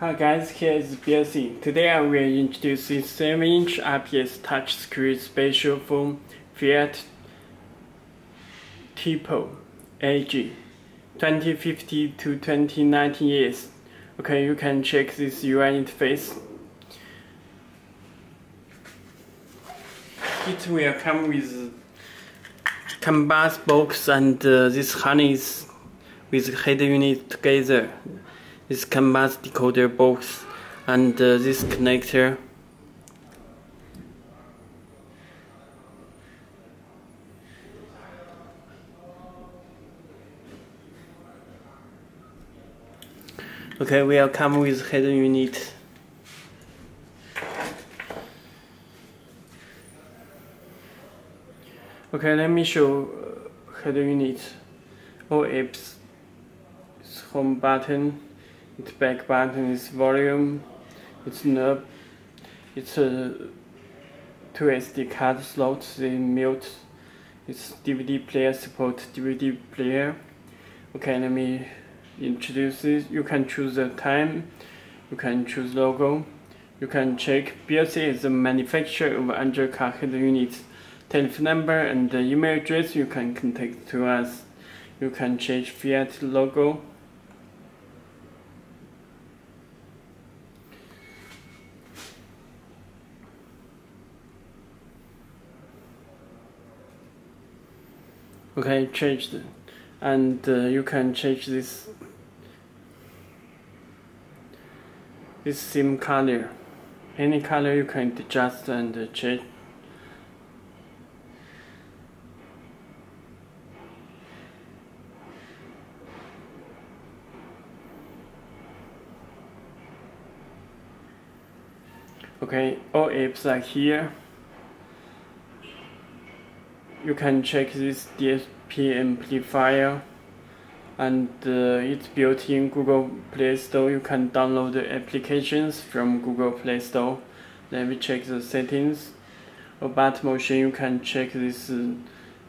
Hi guys, here is Belsee. Today I will introduce this 7-inch IPS touchscreen spatial phone Fiat Tipo Egea 2050 to 2019 years. Okay, you can check this UI interface. It will come with CAN bus box and uh, this harness with head unit together this CAN bus decoder box and uh, this connector. Okay we are come with head unit. Okay let me show uh, head unit. All apps. Home button its back button is volume, its knob, it's a two SD card slots in mute, its DVD player support DVD player. Okay, let me introduce this. You can choose the time, you can choose logo, you can check Belsee is the manufacturer of Android car head units. Telephone number and the email address you can contact to us. You can change Fiat logo okay changed and uh, you can change this this sim color. Any color you can adjust and uh, change. Okay all apps are here you can check this DSP amplifier and uh, it's built in Google Play Store. You can download the applications from Google Play Store. Let me check the settings. About motion, you can check this uh,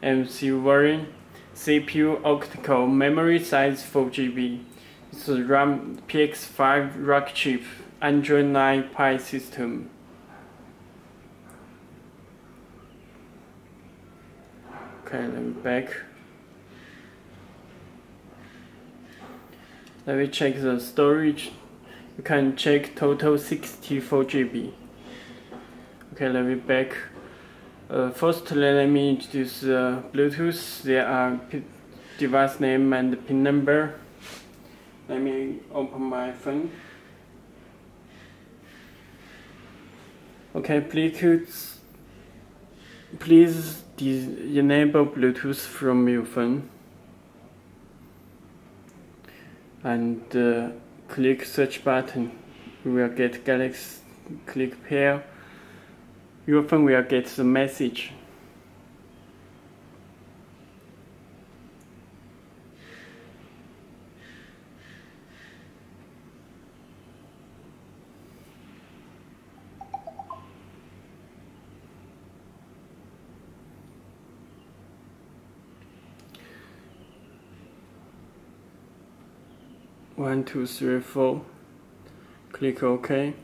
MC variant. CPU octa-core memory size 4GB. It's a RAM PX5 Rockchip Android 9 Pie system. Okay, let me back. Let me check the storage. You can check total 64 GB. Okay, let me back. Uh, first, let me introduce uh, Bluetooth. There are device name and pin number. Let me open my phone. Okay, Bluetooth. Please enable Bluetooth from your phone. And uh, click search button. You will get Galaxy click pair your phone will get the message one two three four. Click OK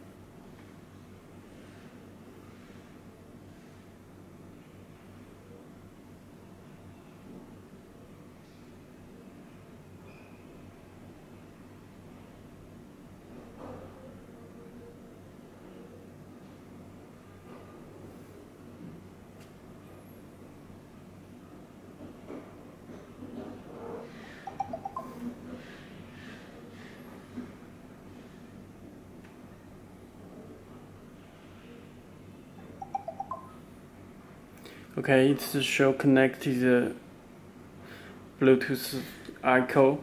Okay, it's show connected the Bluetooth icon.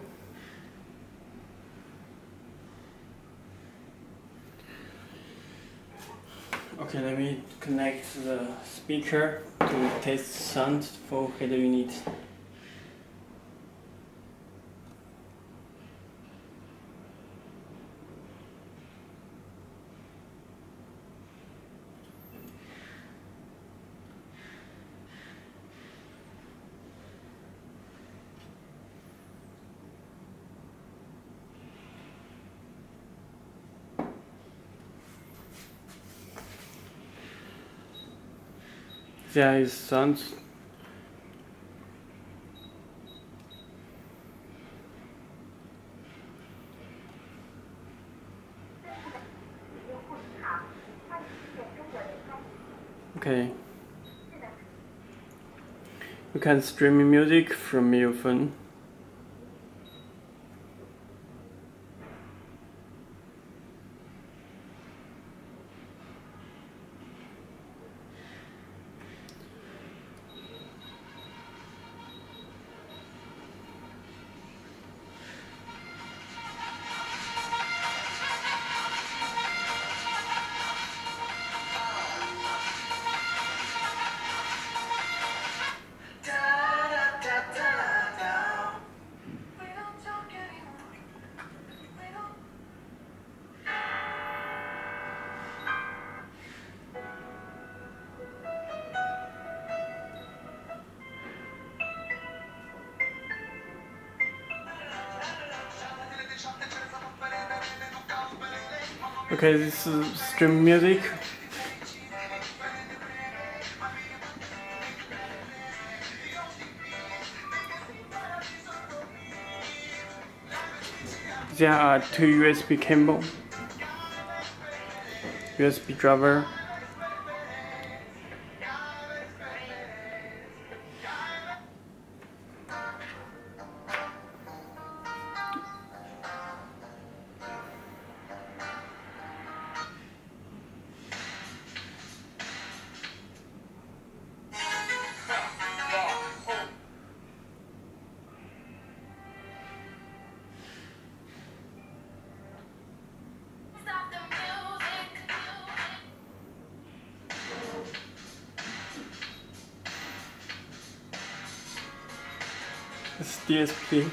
Okay, let me connect the speaker to test sound for head unit. There is sounds. Okay. You can stream music from your phone. Okay, this is stream music. There are two USB cable, USB driver, is DSP.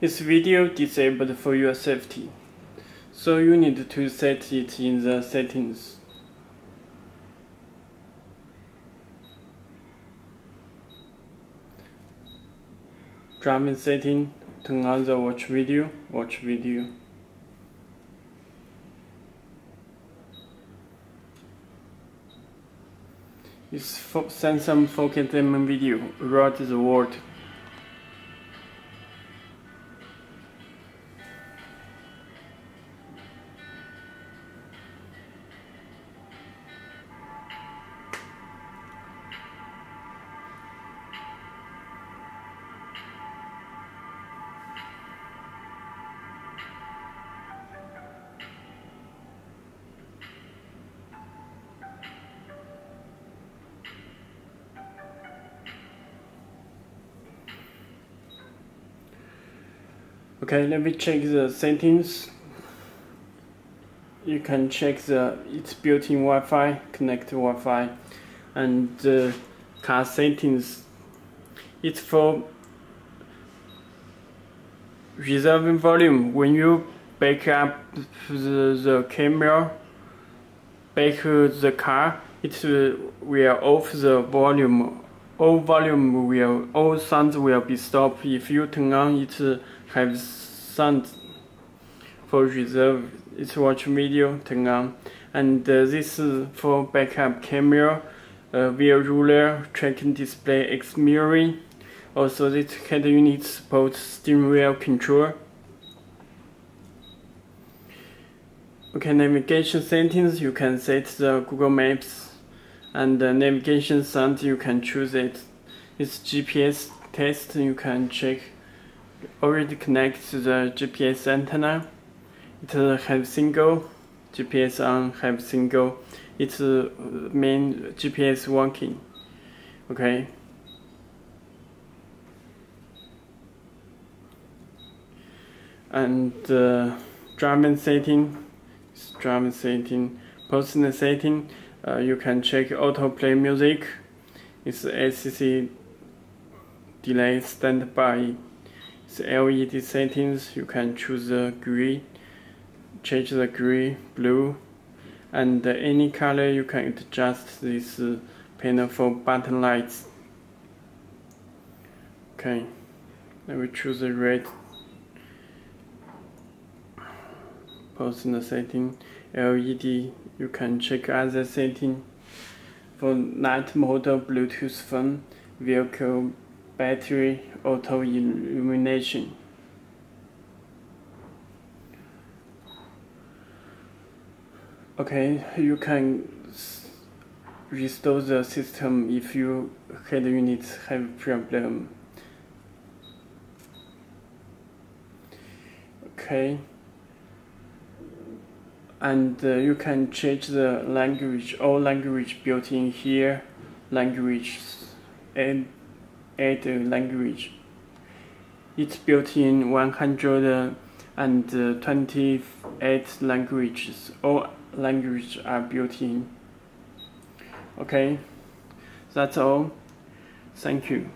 This video disabled for your safety, so you need to set it in the settings. Drum setting, turn on the watch video, watch video. It's Samsung Focus M video, wrote the word Okay, let me check the settings. you can check the its built-in Wi-Fi, connect Wi-Fi, and the car settings. It's for reserving volume. When you back up the, the camera, back the car, it will off the volume. All volume will, all sounds will be stopped. If you turn on, it have sound for reserve. It's watch video, turn on. And uh, this is for backup camera, uh, via ruler, tracking display, X mirroring. Also, this head unit supports steering wheel control. Okay, navigation settings, you can set the Google Maps and the navigation sound, you can choose it. It's GPS test, you can check already connect to the GPS antenna. It have single GPS on, have single. It's main GPS working. Okay. And uh, driving setting driving setting, personal setting, uh, you can check autoplay music. It's ACC delay standby. It's LED settings. You can choose the gray, change the gray, blue, and any color. You can adjust this uh, panel for button lights. Okay, I will choose the red post in the setting LED you can check other setting for night mode Bluetooth phone vehicle battery auto illumination okay you can restore the system if your head units have problem. Okay. And uh, you can change the language all language built in here language and add language. It's built in 128 languages. All languages are built in. Okay? That's all. Thank you